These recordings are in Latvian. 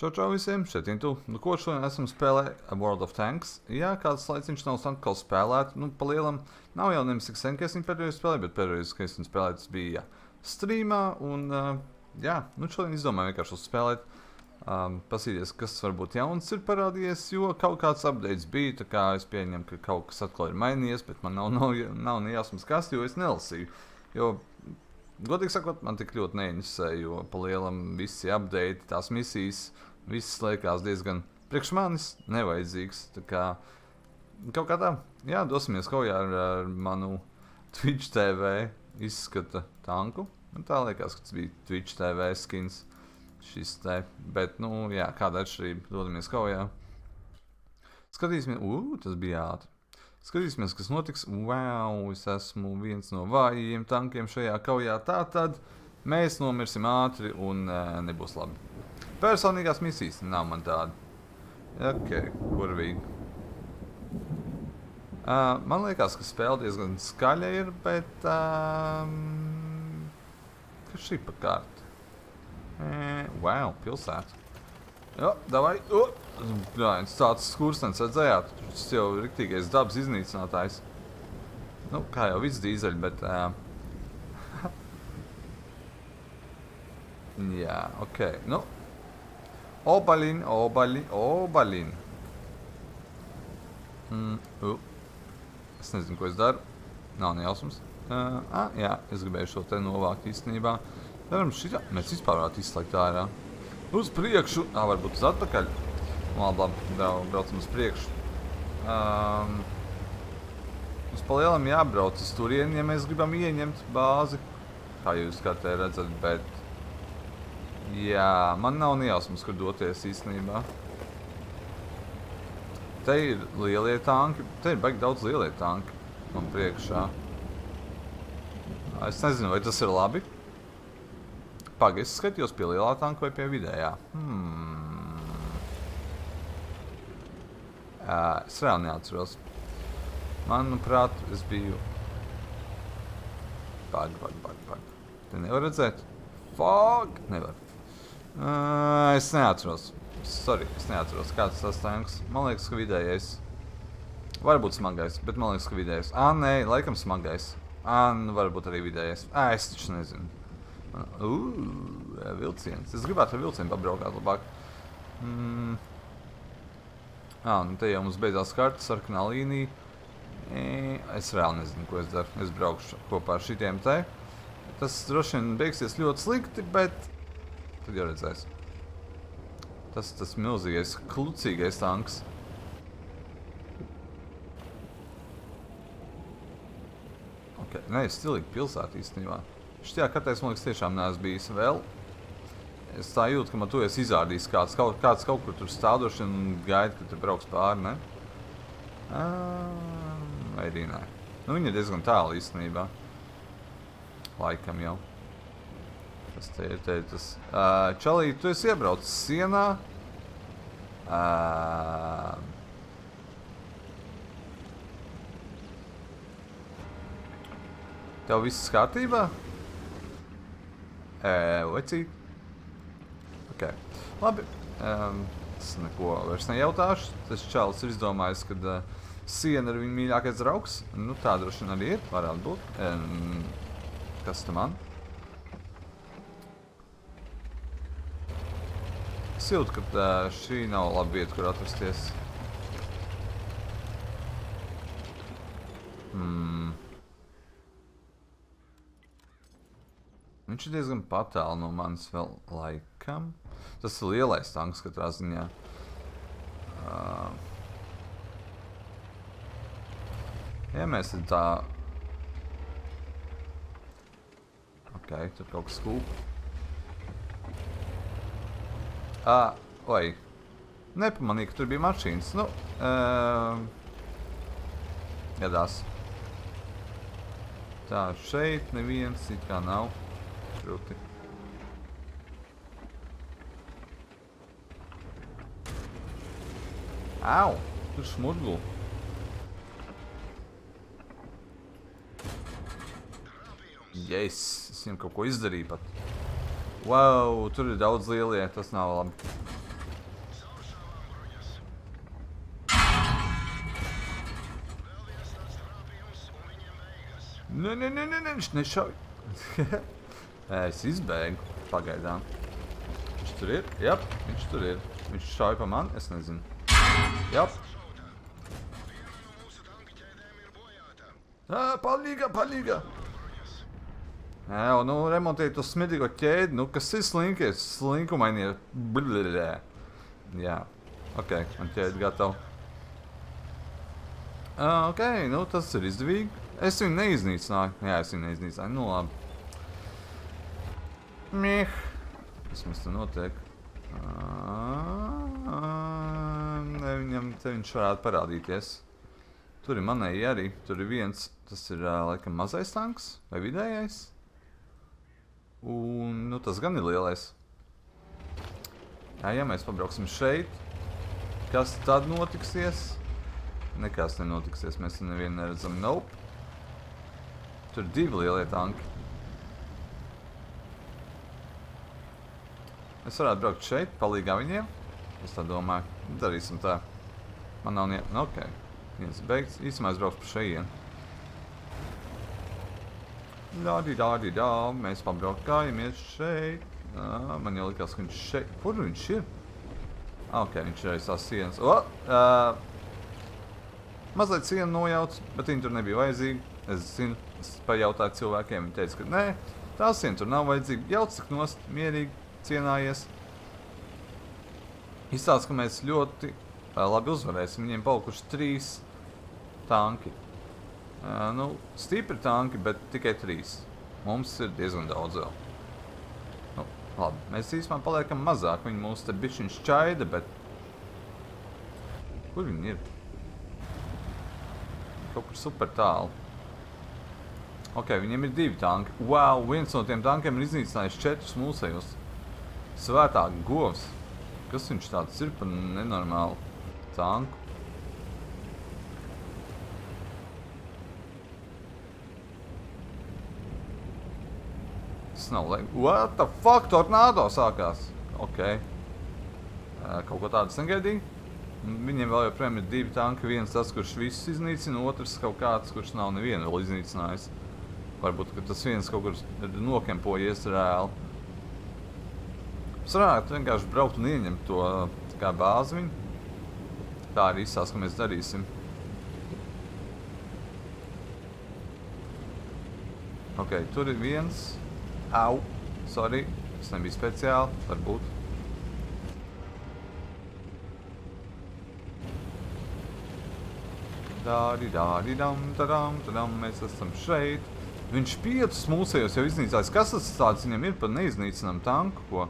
Čau, čau visiem, šeit Intu. Nu, ko šodien esam spēlējuši World of Tanks? Jā, kāds laiciņš nav atkal spēlēt. Nu, pa lielam nav jau nemaz tik sen, ka es viņu pēdējo spēlēju, bet pēdējais, kad es viņu spēlēju, tas bija streamā. Un, uh, jā, nu šodien izdomāju vienkārši uzspēlēt. Um, pasīties, kas varbūt jauns ir parādījies, jo kaut kāds updates bija, tā kā es pieņemu, ka kaut kas atkal ir mainījies, bet man nav, nav, nav nejasmas kas, jo es nelasīju. Jo, godīgi sakot, man tik ļoti neinteresē, jo pa lielam visi update, tās misijas, viss liekas diezgan priekš manis nevajadzīgs. Tā kā kaut kā tā, jā, dosimies kaujā ar, ar manu Twitch TV izskata tanku. Nu, tā liekas, ka tas bija Twitch TV skins. Šis te, bet, nu, jā, kāda atšķirība, dodamies kaujā. Skatīsimies, uu, tas bija ātri. Skatīsimies, kas notiks. Wow, es esmu viens no vājajiem tankiem šajā kaujā. Tā tad mēs nomirsim ātri un uh, nebūs labi. Personīgās misijas nav man tāda. Ok, kurvīgi. Uh, man liekas, ka spēle diezgan skaļa ir, bet... Um, kas šī pa kārta? E, wow, pilsēta. Jo, davai. Jā, viens tāds skurstens, redzējāt? Tas jau ir riktīgais dabas iznīcinātājs. Nu, kā jau viss dīzeļi, bet... Uh, jā, ok. Nu, Obalin, obalin, obalin. Mm, uh. Es nezinu, ko es daru. Nav nejausmas. Uh, ah, jā, es gribēju šo te novākt īstenībā. Daram šitā. Mēs vispār varētu izslēgt ārā. Uz priekšu. Ā, varbūt uz atpakaļ. Labi, labi, braucam uz priekšu. Um, mums pa lielam jābrauc uz turieni, ja mēs gribam ieņemt bāzi. Kā jūs kartē redzat, bet Jā, man nav nejausmas, kur doties īstenībā. Te ir lielie tanki. Te ir baigi daudz lielie tanki man priekšā. Es nezinu, vai tas ir labi. Pagaid, es skatījos pie lielā tanka vai pie vidējā. Hmm. Es reāli neatceros. Manuprāt, es biju... Pag, pag, pag, pag. Te nevar redzēt? Fuck! Nevar. Uh, es neatceros. Sorry, es neatceros, kāds tas tanks. Man liekas, ka vidējais. Varbūt smagais, bet man liekas, ka vidējais. Ā, nē, laikam smagais. Ā, nu varbūt arī vidējais. Ā, es taču nezinu. Ugh, vilciens. Es gribētu ar vilcienu pabraukāt labāk. Mm. Ā, nu te jau mums beidzās karta, sarkanā līnija. E, es reāli nezinu, ko es daru. Es braukšu kopā ar šitiem te. Tas droši vien beigsies ļoti slikti, bet Tad jau redzēs. Tas tas milzīgais, klucīgais tanks. Ok, nē, stilīgi pilsēta īstenībā. Štajā kartēs, man liekas, tiešām neesmu bijis vēl. Es tā jūtu, ka man tu esi izrādījis kāds, kaut, kāds kaut kur tur stādoši un gaida, ka tur brauks pāri, ne? Vai arī nē. Nu, viņa diezgan tālu īstenībā. Laikam jau. Kas te ir teicis? Uh, Čalī, tu esi iebraucis sienā. Uh, tev viss kārtībā? Uh, Vecīt. Ok. Labi. Um, es neko vairs nejautāšu. Tas čalis ir izdomājis, ka uh, siena ir viņa mīļākais draugs. Nu, tā droši vien arī ir. Varētu būt. Um, kas te man? Es jūtu, ka tā, šī nav laba vieta, kur atrasties. Hmm. Viņš ir diezgan patāli no manis vēl laikam. Tas ir lielais tanks katrā ziņā. Uh, ja mēs tā... Ok, tur kaut kas kūp. Ā, oi. Nepamanīju, ka tur bija mašīnas. Nu, uh, gadās. Tā, šeit neviens it kā nav. Krūti. Au! Tur smurglu. Yes! Es viņam kaut ko izdarīju pat. Wow, tur ir daudz lielie, tas nav labi. Nē, nē, nē, nē, nē, viņš nešauj. es izbēgu pagaidām. Viņš tur ir? Jā, viņš tur ir. Viņš šauj pa man? Es nezinu. Jā. Ā, ah, palīga, palīga! Jā, nu remontēt to smidīgo ķēdi, nu kas ir slinkies, slinkumainie. Blē. Jā, ok, man ķēdi gatavu. Uh, ok, nu tas ir izdevīgi. Es viņu neiznīcināju. Jā, es viņu neiznīcināju. Nu labi. Mih. Kas mums te notiek? Ne, viņam te viņš varētu parādīties. Tur ir manēji arī. Tur ir viens, tas ir laikam mazais tanks vai vidējais. Un, nu, tas gan ir lielais. Jā, ja mēs pabrauksim šeit, kas tad notiksies? Nekas nenotiksies, mēs nevienu neredzam. Nope. Tur ir divi lielie tanki. Es varētu braukt šeit, palīgā viņiem. Es tā domāju. Darīsim tā. Man nav nie... Nu, ok. Viens beigts. Īsumā es braukšu pa šeien. Dādi, dādi, dā. Mēs pabraukājamies šeit. Ā, man jau likās, ka viņš šeit... Kur viņš ir? Ok, viņš ir aiz tās sienas. O! Uh, mazliet sienu nojauc, bet viņi tur nebija vajadzīgi. Es zinu, es pajautāju cilvēkiem, viņi teica, ka nē, tā siena tur nav vajadzīga. Jauc tik nost, mierīgi cienājies. Izstāsta, ka mēs ļoti uh, labi uzvarēsim. Viņiem palikuši trīs tanki. Uh, nu, stipri tanki, bet tikai trīs. Mums ir diezgan daudz vēl. Nu, labi, mēs īstenībā paliekam mazāk. Viņi mūs te bišķiņ šķaida, bet... Kur viņi ir? Kaut kur super tālu. Ok, viņiem ir divi tanki. Wow, viens no tiem tankiem ir iznīcinājis četrus mūsējos. Svētā govs. Kas viņš tāds ir par nenormālu tanku? Tas nav lai... What the fuck? Tornado sākās. Ok. Uh, kaut ko tādu negaidīju. Viņiem vēl joprojām ir divi tanki. Viens tas, kurš visus iznīcina, otrs kaut kāds, kurš nav nevienu vēl iznīcinājis. Varbūt, ka tas viens kaut kur nokempojies reāli. Es varētu vienkārši braukt un ieņemt to kā bāzi viņu. Tā arī izsās, ka mēs darīsim. Ok, tur ir viens. Au, sorry, tas nebija speciāli, varbūt. Dādi, dādi, dam, tadam, tadam, mēs esam šeit. Viņš piecus mūsējos jau iznīcājis. Kas tas tāds viņam ir par neiznīcinām tanku, ko?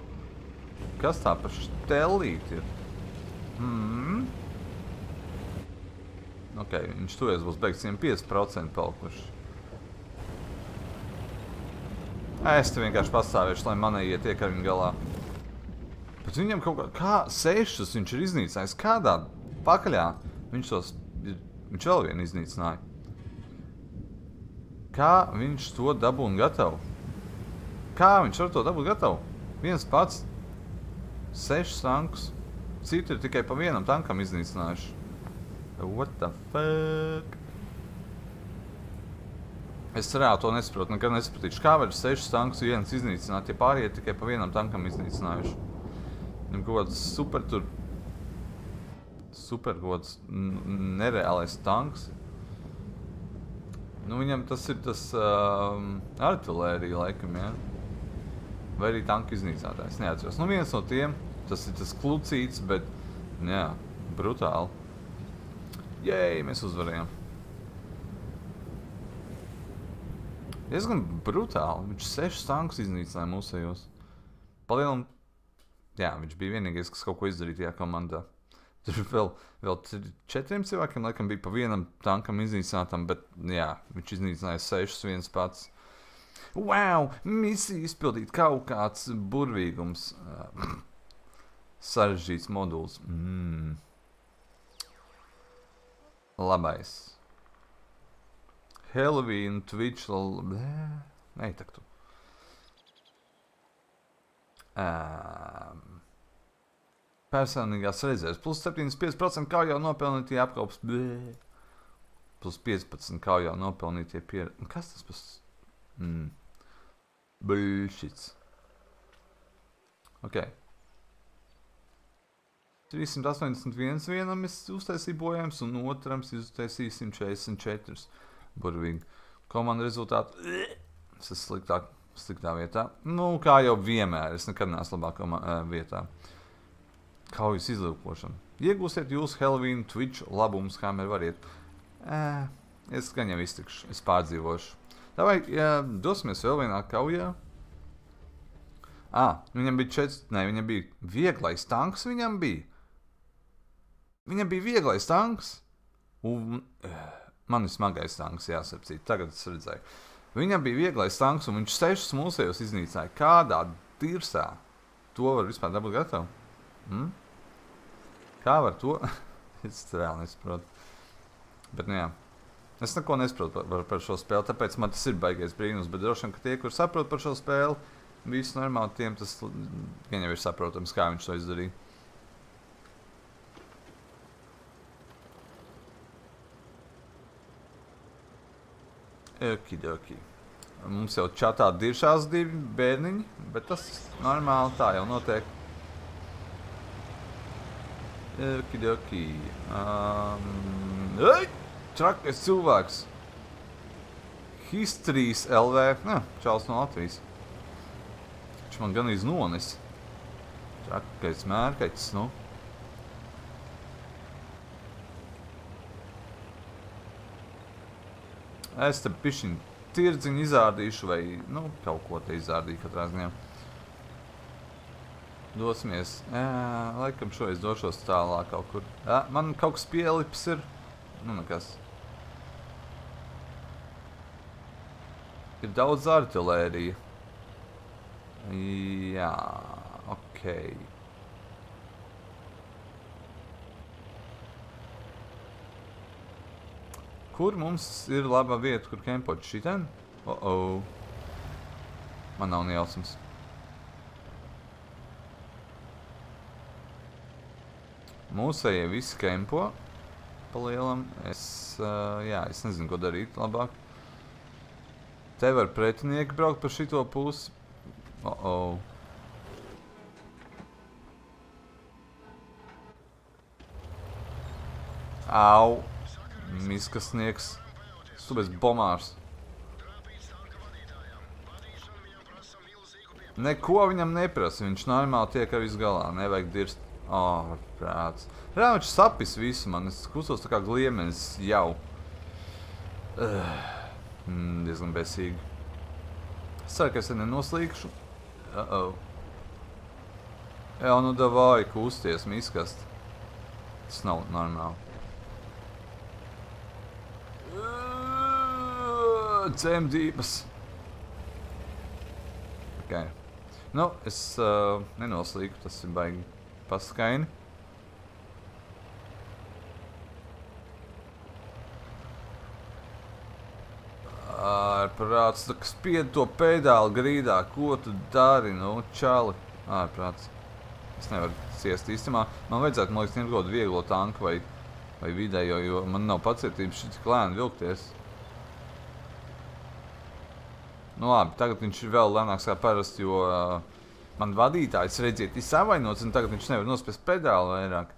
Kas tā par štelīt ir? Hmm. Ok, viņš tuvies būs beigts 105% palikuši. Es te vienkārši pastāvēšu, lai manējie tiek ar viņu galā. Bet viņam kaut kā... Kā sešus viņš ir iznīcinājis? Kādā pakaļā viņš tos... Viņš vēl vienu iznīcināja. Kā viņš to dabūna gatavu? Kā viņš var to dabūt gatavu? Viens pats. Sešus tankus. Citi ir tikai pa vienam tankam iznīcinājuši. What the fuck? Es reāli to nesaprotu, nekad nesapratīšu. Kā var sešus tankus viens iznīcināt, ja pārējie tikai pa vienam tankam iznīcinājuši? Viņam kaut kāds super tur... Super kaut kāds nereālais tanks. Nu, viņam tas ir tas uh, artilērija laikam. Ja? vai arī tanku iznīcinātājs. Neatceros. Nu, viens no tiem, tas ir tas klucīts, bet, jā, brutāli. Jēj, mēs uzvarējām. Diezgan brutāli. Viņš sešus tankus iznīcināja mūsējos. Palielam, jā, viņš bija vienīgais, kas kaut ko izdarīja tajā komandā. Tur vēl, vēl četriem cilvēkiem, laikam, bija pa vienam tankam iznīcinātam, bet, jā, viņš iznīcināja sešus viens pats. Wow! Misija izpildīt kaut kāds burvīgums. Sarežģīts moduls. Mm. Labais. Halloween, Twitch, nē, tak tu. Um, personīgās reizēs. Plus 75% kā jau nopelnītie apkalps. Blē. plus 15 kaujā nopelnītie pieredzi. Kas tas par... Mm. Bullshits. Ok. 381 vienam es uztaisīju bojājums, un otram es uztaisīju 144. Burvīgi. Komanda rezultātu. Es esmu sliktāk, sliktā vietā. Nu, kā jau vienmēr, es nekad neesmu labākā uh, vietā. Kaujas izlūkošana. Iegūsiet jūsu Halloween Twitch labumus, kā mēs variet. Uh, es gan jau iztikšu, es pārdzīvošu. Tā vai ja, dosimies vēl vienā kaujā. Ah, viņam bija četri, ne, viņam bija vieglais tanks, viņam bija. Viņam bija vieglais tanks. Un uh, man ir smagais tanks, jāsapcīt, tagad es redzēju. Viņam bija vieglais tanks, un viņš sešus mūsējos iznīcināja. Kādā dirsā to var vispār dabūt gatavu? Hmm? Kā var to? es reāli nesaprotu. Bet, nu jā. Es neko nesaprotu par, par, par šo spēli, tāpēc man tas ir baigais brīnums. Bet droši vien, ka tie, kur saprot par šo spēli, visu normāli, tiem tas gan jau ir saprotams, kā viņš to izdarīja. Okidoki. Mums jau čatā diršās divi bērniņi, bet tas normāli tā jau notiek. Okidoki. Um, ej! Trakais cilvēks. Histories LV. Ne, čāls no Latvijas. Viņš man gan iznonis. Trakais mērkaķis, nu. Es te pišķiņ tirdziņu izrādīšu vai, nu, kaut ko te izrādīju katrā ziņā. Dosimies. Jā, laikam šo es došos tālāk kaut kur. Jā, man kaut kas pielips ir. Nu, nekas. Ir daudz artilērija. Jā, okei. Okay. Kur mums ir laba vieta, kur kempot šitien? O, oh -oh. Man nav nejausmas. Mūsējie visi kempo pa lielam. Es, uh, jā, es nezinu, ko darīt labāk. Te var pretinieki braukt pa šito pusi. O, oh, -oh. Au! Miskas sniegs. Stubes bomārs. Neko viņam neprasa, viņš normāli tiek ar visu galā, nevajag dirst. Oh, prāts. Rā, viņš sapis visu man, es kusos tā kā gliemenis jau. Uh, mm, diezgan besīgi. Es ceru, ka es te nenoslīgšu. Uh oh. Jā, nu davāji kusties, miskast. Tas nav normāli. Dzemdības. Okay. Nu, es uh, nenoslīgu, tas ir baigi paskaini. Ārprāts, tā kā spied to pedāli grīdā, ko tu dari, nu, čali. Ārprāts. Es nevaru ciest īstumā. Man vajadzētu, man liekas, kaut vieglo tanku vai, vai vidējo, jo man nav pacietības šit klēni vilkties. Nu labi, tagad viņš ir vēl lēnāks kā parasti, jo uh, man vadītājs redziet, ir savainots, un tagad viņš nevar nospiest pedāli vairāk.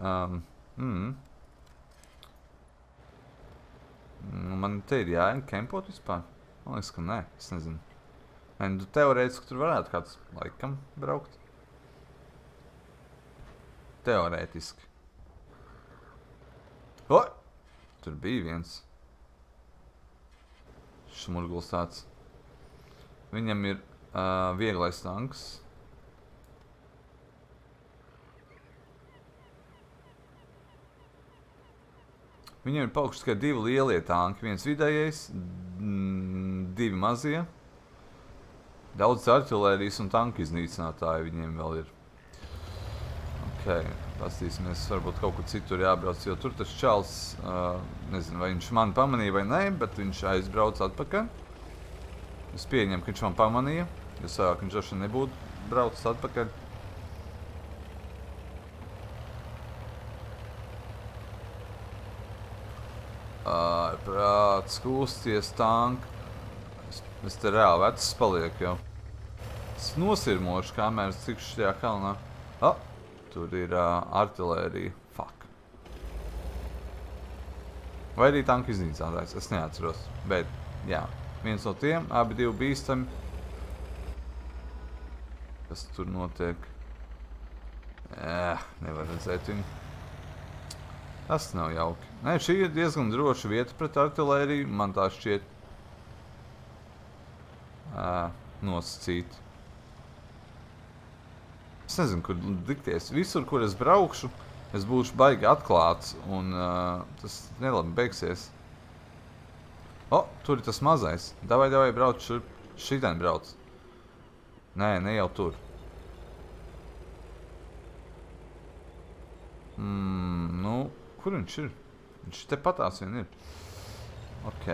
Um, mm. Nu, man te ir jākempot vispār. Man liekas, ka nē, es nezinu. Nē, nu teorētiski tur varētu kāds laikam braukt. Teorētiski. O! Tur bija viens. Šmurguls tāds. Viņam ir uh, vieglais tanks. Viņam ir palikuši tikai divi lielie tanki. Viens vidējais, divi mazie. Daudz artilērijas un tanku iznīcinātāji viņiem vēl ir. Ok, pastīsimies, varbūt kaut kur citur jābrauc, jo tur tas čals, uh, nezinu, vai viņš mani pamanīja vai nē, bet viņš aizbrauc atpakaļ. Es pieņemu, ka viņš man pamanīja, jo savāk viņš droši nebūtu braucis atpakaļ. Prāts, kusties, tanki. Es, es te reāli vecs palieku jau. Es nosirmošu, kamēr es tikšu šajā kalnā. O, tur ir uh, artilērija. Fuck. Vai arī tanku iznīcinātājs, es neatceros. Bet, jā, viens no tiem, abi divi bīstami. Kas tur notiek? Eh, nevar redzēt viņu. Tas nav jauki. Nē, šī ir diezgan droša vieta pret artilēriju. Man tā šķiet uh, nosacīt. Es nezinu, kur dikties. Visur, kur es braukšu, es būšu baigi atklāts. Un uh, tas nelabi beigsies. O, tur ir tas mazais. Davai, davai, brauc šurp. Šitien brauc. Nē, ne jau tur. Mm, nu, kur viņš ir? Viņš te patās vien ir. Ok,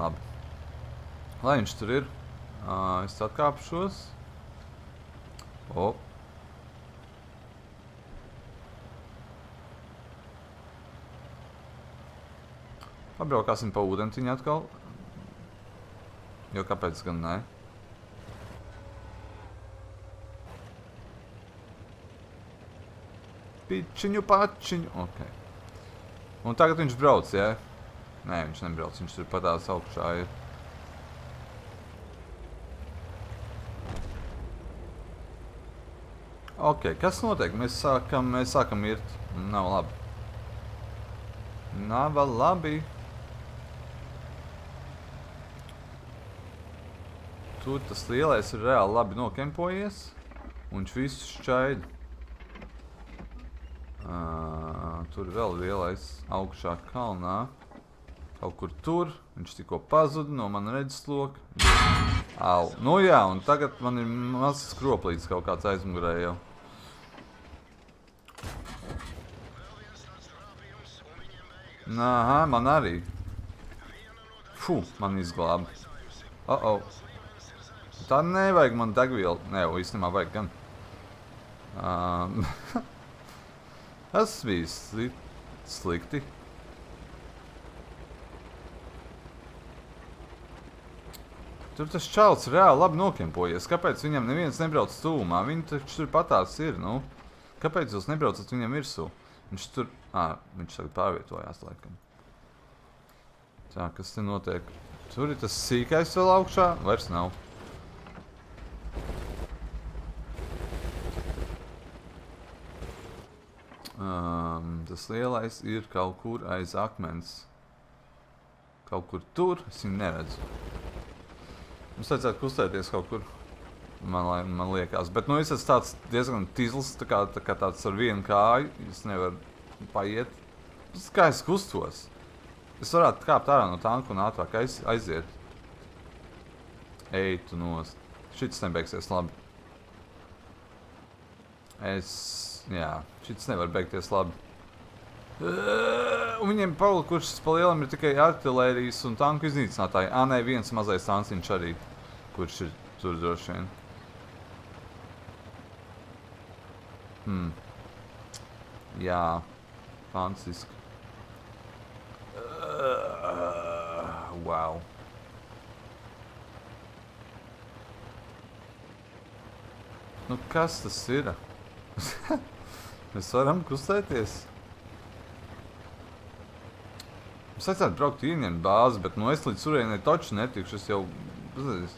labi. Lai viņš tur ir. Uh, es atkāpšos. O. Pabraukāsim pa ūdentiņu atkal. Jo kāpēc gan ne? Pičiņu pačiņu. Ok. Un tagad viņš brauc, jā? Ja? Nē, viņš nebrauc. Viņš tur patās augšā ir. Ok, kas notiek? Mēs sākam, mēs sākam irt. Nav labi. Nav labi. Tur tas lielais ir reāli labi nokempojies. Un viņš visu šķaida. Uh, tur vēl lielais augšā kalnā. Kaut kur tur. Viņš tikko pazuda no mana redzesloka. Au. Nu jā, un tagad man ir mazs kroplīts kaut kāds aizmugurē jau. Aha, man arī. Fu, man izglāba. Oh, oh. Tā nevajag man degvielu. Nē, īstenībā vajag gan. Um, Tas bija sli slikti. Tur tas čalts reāli labi nokempojies. Kāpēc viņam neviens nebrauc tūmā? Viņi taču tur patās ir, nu. Kāpēc jūs nebraucat viņam virsū? Viņš tur... Ā, viņš tagad pārvietojās, laikam. Tā, kas te notiek? Tur ir tas sīkais vēl augšā? Vairs nav. Tas lielais ir kaut kur aiz akmens. Kaut kur tur, es viņu neredzu. Mums vajadzētu kustēties kaut kur, man, man liekas. Bet, nu, es esmu tāds diezgan tizls, tā kā, tā kā tāds ar vienu kāju. Es nevaru paiet. Tas kā es kustos. Es varētu kāpt ārā no tanka un ātrāk aiz, aiziet. Ej, tu nost. Šits nebeigsies labi. Es Jā, šis nevar beigties labi. Un viņiem palikušas pa lielam ir tikai artilērijas un tanku iznīcinātāji. Ā, nē, viens mazais tanciņš arī, kurš ir tur droši vien. Hmm. Jā, fantastiski. Uh, wow. Nu, kas tas ir? Mēs varam kustēties. Vajadzētu braukt ieņemt bāzi, bet nu es līdz turienei taču netikšu. Es jau... Uzreiz.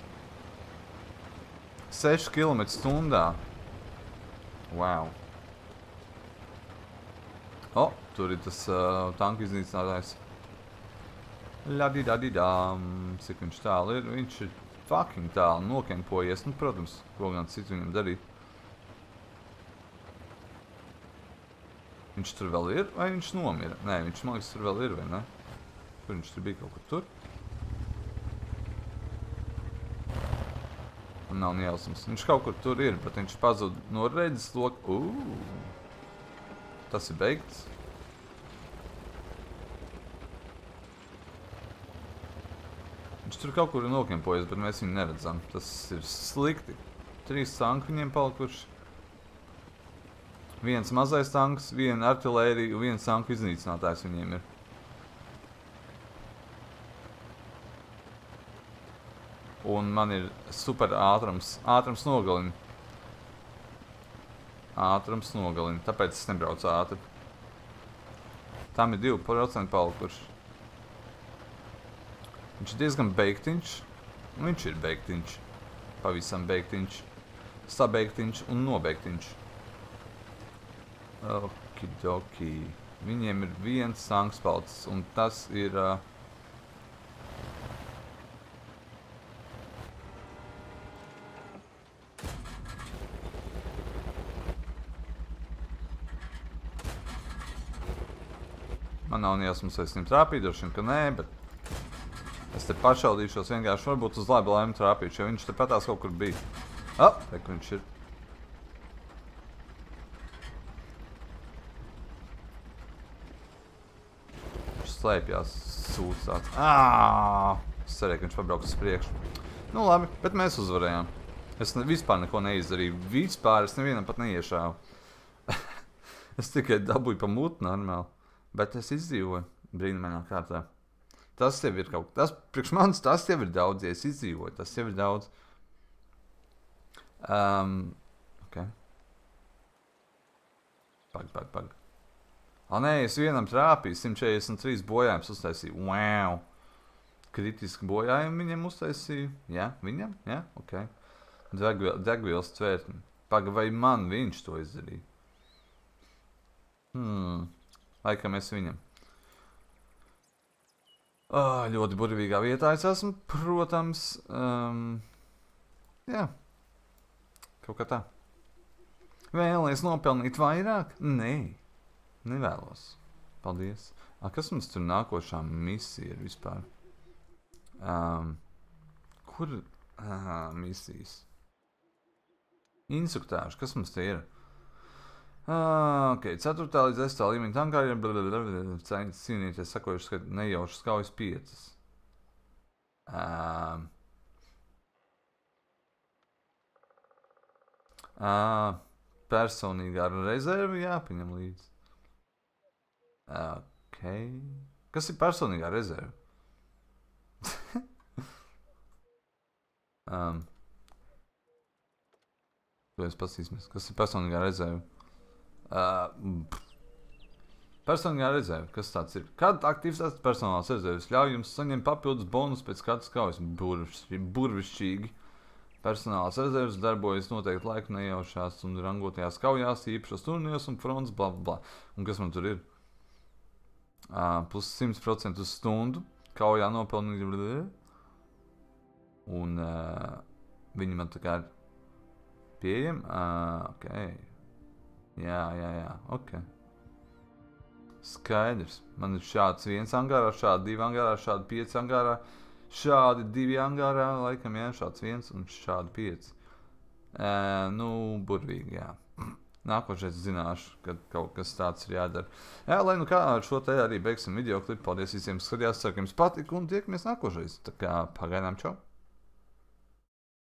6 km stundā. Wow. O, tur ir tas uh, tanku iznīcinātājs. Ladidadidām. Cik viņš tālu ir? Viņš ir fucking tālu nokempojies. Nu, protams, ko gan citu viņam darīt. Viņš tur vēl ir, vai viņš nomira? Nē, viņš, man liekas, tur vēl ir, vai ne? Kur viņš tur bija kaut kur tur? Man nav nejausmas. Viņš kaut kur tur ir, bet viņš pazud no redzes loka. Uu! Tas ir beigts. Viņš tur kaut kur ir nokempojies, bet mēs viņu neredzam. Tas ir slikti. Trīs sanki viņiem palikuši. Viens mazais tanks, viena artilērija un viens tanku iznīcinātājs viņiem ir. Un man ir super ātrums. Ātrums nogalina. Ātrums nogalina. Tāpēc es nebraucu ātri. Tam ir 2% palikuši. Viņš ir diezgan beigtiņš. Viņš ir beigtiņš. Pavisam beigtiņš. Sabeigtiņš un nobeigtiņš. Okidoki. Viņiem ir viens sanks palicis, un tas ir... Uh, Man nav nejausmas, vai es viņam trāpīju, droši vien, ka nē, bet es te pašaudīšos vienkārši varbūt uz labu laimi trāpīšu, jo viņš te patās kaut kur bija. Ah, te, ka viņš ir. Viņš slēpjās sūcāts. Āāā! Es cerēju, ka viņš pabrauks uz priekšu. Nu labi, bet mēs uzvarējām. Es ne, vispār neko neizdarīju. Vispār es nevienam pat neiešāvu. es tikai dabūju pa mutu normāli. Bet es izdzīvoju brīnumainā kārtā. Tas jau ir kaut kas, priekš manis tas jau ir daudz, ja es izdzīvoju, tas jau ir daudz. Um, ok. Pag, pag, pag. Ah, nē, es vienam trāpīju, 143 bojājums uztaisīju. Wow! Kritiski bojājumi viņam uztaisīju. Jā, viņam? Jā, ok. Degviel, degvielas tvērtni. Paga, vai man viņš to izdarīja? Hmm. Laikam es viņam. Oh, ļoti burvīgā vietā es esmu, protams. Um, jā. Kaut kā tā. Vēlies nopelnīt vairāk? Nē. Nevēlos. Paldies. A, kas mums tur nākošā misija ir vispār? Um, kur? Aha, misijas. Instruktāži, kas mums te ir? Ah, ok, 4. līdz 10. līmeņa tankāriem cīnīties sakojuši, ka nejaušas kaujas 5. Uh, uh, personīgā rezerve jāpaņem līdzi. Ok. Kas ir personīgā rezerve? um, to es pasīsimies. Kas ir personīgā rezerve? Uh, Personīgā rezerve, kas tāds ir? Kad aktīvs personāls rezerves ļauj jums saņemt papildus bonus pēc katras kaujas? Burvišķīgi. Personāls rezerves darbojas noteikti laika nejaušās un rangotajās kaujās, īpašos turnīros un fronts, bla bla. Un kas man tur ir? Uh, plus 100% uz stundu. Kaujā nopelnīt. Un uh, viņi man tā kā ir pieejami. Uh, okay. Jā, jā, jā. Ok. Skaidrs. Man ir šāds viens angārā, šādi divi angārā, šādi pieci angārā, šādi divi angārā, laikam, jā, šāds viens un šādi pieci. E, nu, burvīgi, jā. Nākošais zināšu, kad kaut kas tāds ir jādara. Jā, lai nu kā ar šo te arī beigsim video klipu. Paldies visiem, skatījās, ceru, ka jums patika un tiekamies nākošais. Tā kā pagaidām čau!